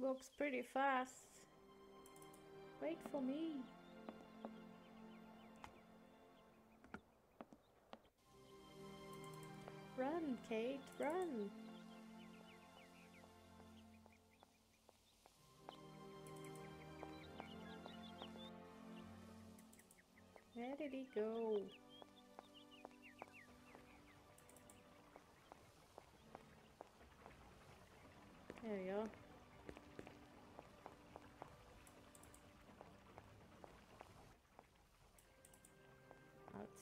Walks pretty fast. Wait for me. Run, Kate, run. Where did he go? There we go.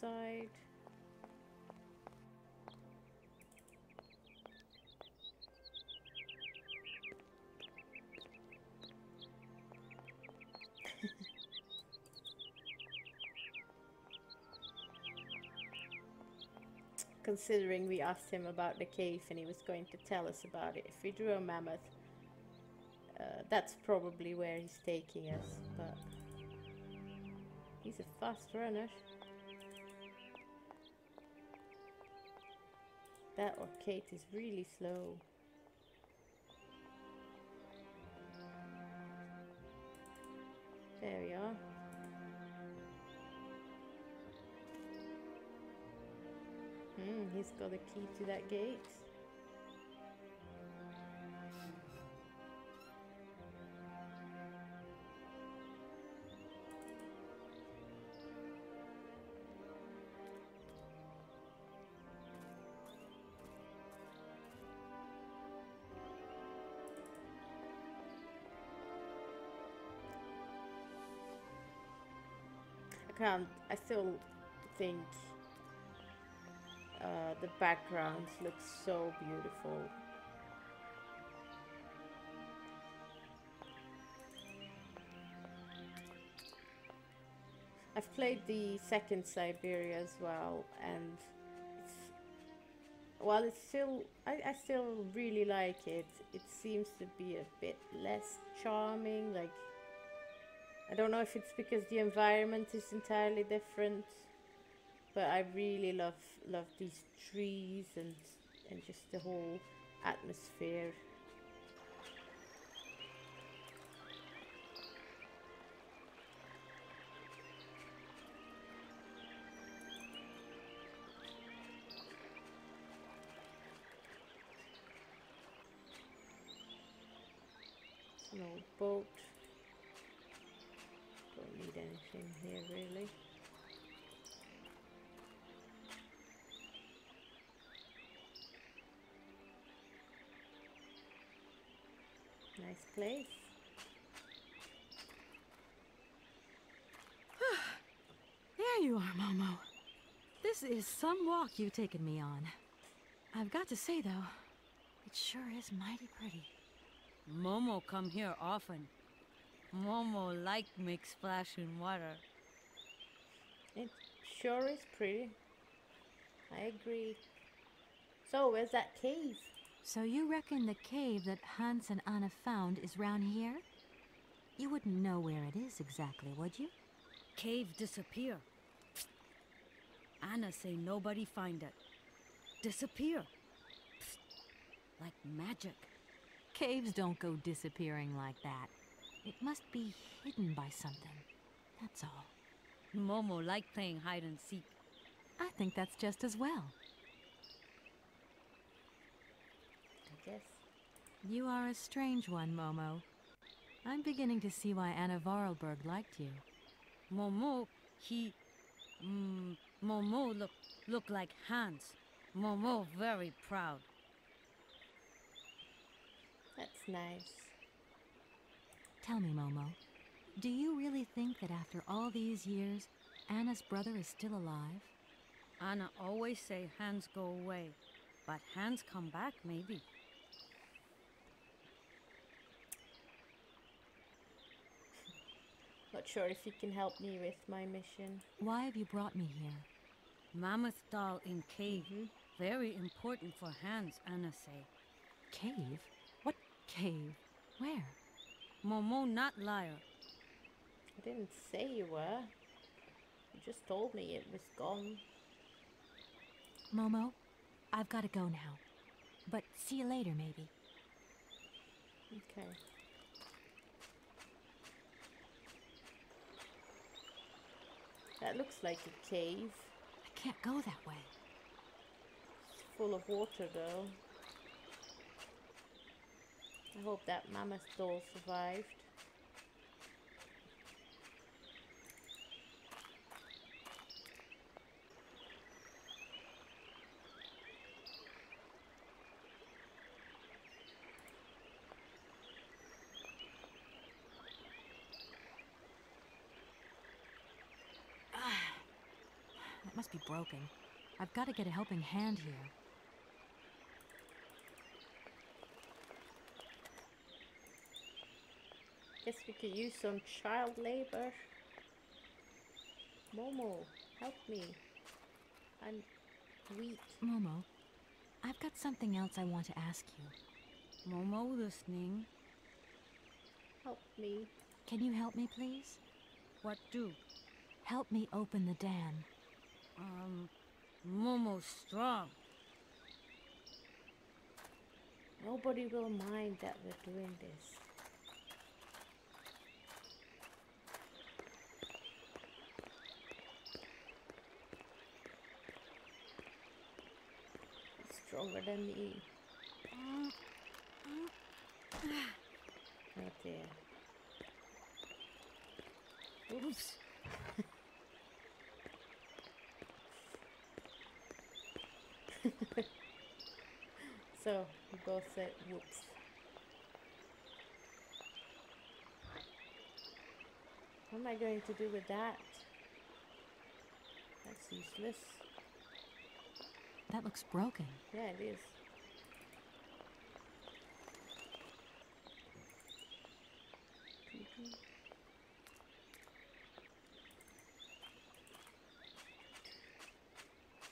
Outside. Considering we asked him about the cave and he was going to tell us about it. If we drew a mammoth, uh, that's probably where he's taking us, but he's a fast runner. That or Kate is really slow. There we are. Hmm, he's got a key to that gate. Can't, I still think uh, the background looks so beautiful. I've played the second Syberia as well, and it's, while it's still, I, I still really like it. It seems to be a bit less charming. Like, I don't know if it's because the environment is entirely different but I really love love these trees and and just the whole atmosphere. An old boat. Don't here really. Nice place. There you are, Momo. This is some walk you've taken me on. I've got to say, though, it sure is mighty pretty. Momo come here often. Momo like make splash in water. It sure is pretty. I agree. So, where's that cave? So you reckon the cave that Hans and Anna found is round here? You wouldn't know where it is exactly, would you? Cave disappear. Anna say nobody find it. Disappear. Like magic. Caves don't go disappearing like that. It must be hidden by something. That's all. Momo like playing hide and seek. I think that's just as well. I guess. You are a strange one, Momo. I'm beginning to see why Anna Voralberg liked you. Momo, he, mm, Momo look look like Hans. Momo very proud. That's nice. Tell me, Momo, do you really think that after all these years, Anna's brother is still alive? Anna always say Hans go away, but Hans come back maybe. Not sure if you can help me with my mission. Why have you brought me here? Mammoth doll in cave. Mhm. Very important for Hans, Anna say. Cave? What cave? Where? Momo not liar. I didn't say you were. You just told me it was gone. Momo, I've got to go now. But see you later, maybe. Okay. That looks like a cave. I can't go that way. It's full of water, though. I hope that mammoth doll survived. Ah, that must be broken. I've got to get a helping hand here. Guess we could use some child labor. Momo, help me. I'm weak. Momo, I've got something else I want to ask you. Momo listening. Help me. Can you help me, please? What do? Help me open the dam. Um, Momo's strong. Nobody will mind that we're doing this. Stronger than me. Oh dear. Oops. so we both said whoops. What am I going to do with that? That's useless. That looks broken. Yeah, it is.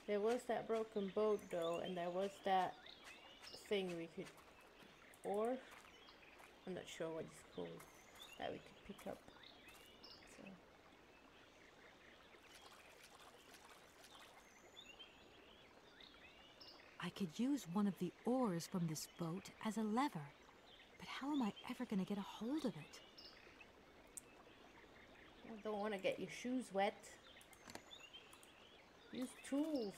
There was that broken boat though, and there was that thing we could, or I'm not sure what it's called, that we could pick up. So. I could use one of the oars from this boat as a lever. But how am I ever going to get a hold of it? I don't want to get your shoes wet. Use tools.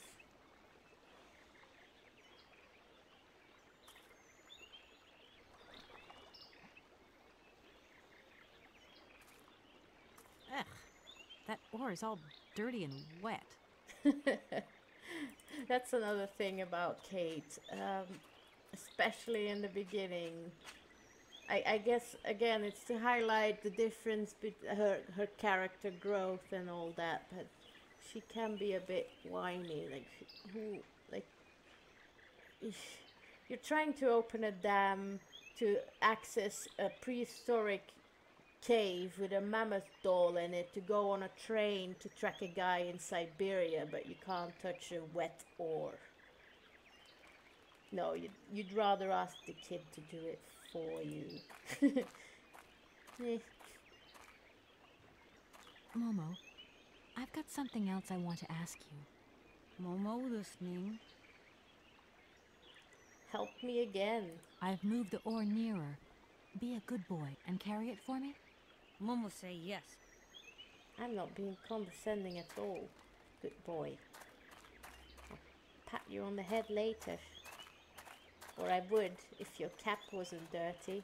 Ugh, that oar is all dirty and wet. That's another thing about Kate, um, especially in the beginning. I, I guess again it's to highlight the difference between her her character growth and all that, but she can be a bit whiny. Like who like you're trying to open a dam to access a prehistoric cave with a mammoth doll in it to go on a train to track a guy in Siberia, but you can't touch a wet oar. No, you'd, you'd rather ask the kid to do it for you. Eh, Momo, I've got something else I want to ask you. Momo listening. Help me again. I've moved the oar nearer. Be a good boy and carry it for me? Momo say yes. I'm not being condescending at all. Good boy. I'll pat you on the head later. Or I would if your cap wasn't dirty.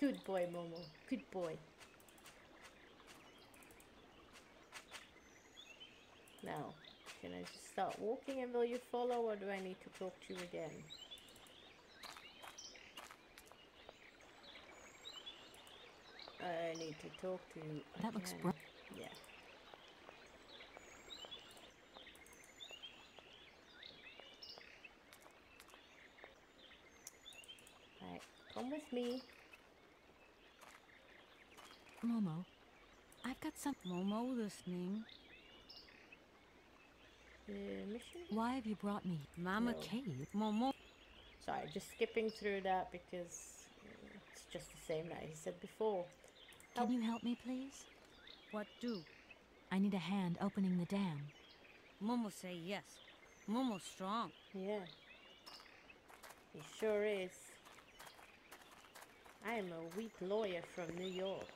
Good boy, Momo. Good boy. Now, can I just start walking and will you follow or do I need to talk to you again? I need to talk to you That looks again. bro- Yeah. Right, come with me. Momo, I've got some. Momo listening. Why have you brought me? Mama No. Cave? Momo. Sorry, just skipping through that because it's just the same that he said before. Can you help me, please? What do? I need a hand opening the dam. Momo say yes. Momo strong. Yeah. He sure is. I am a weak lawyer from New York.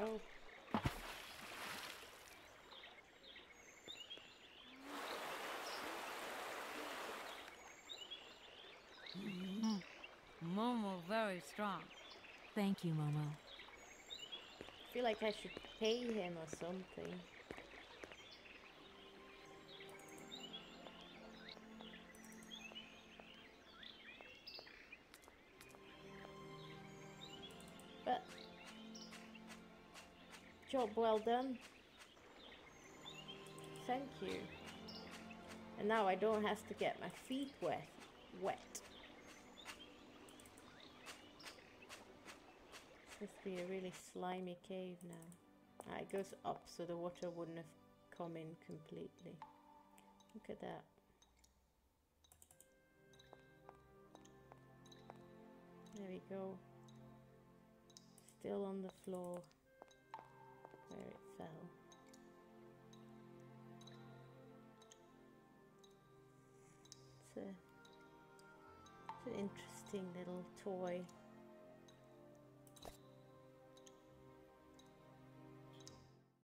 There. Mm. Momo very strong. Thank you, Momo. I feel like I should pay him or something. Job well done. Thank you. And now I don't have to get my feet wet. Wet. This must be a really slimy cave now. Ah, it goes up so the water wouldn't have come in completely. Look at that. There we go. Still on the floor where it fell. It's a it's an interesting little toy.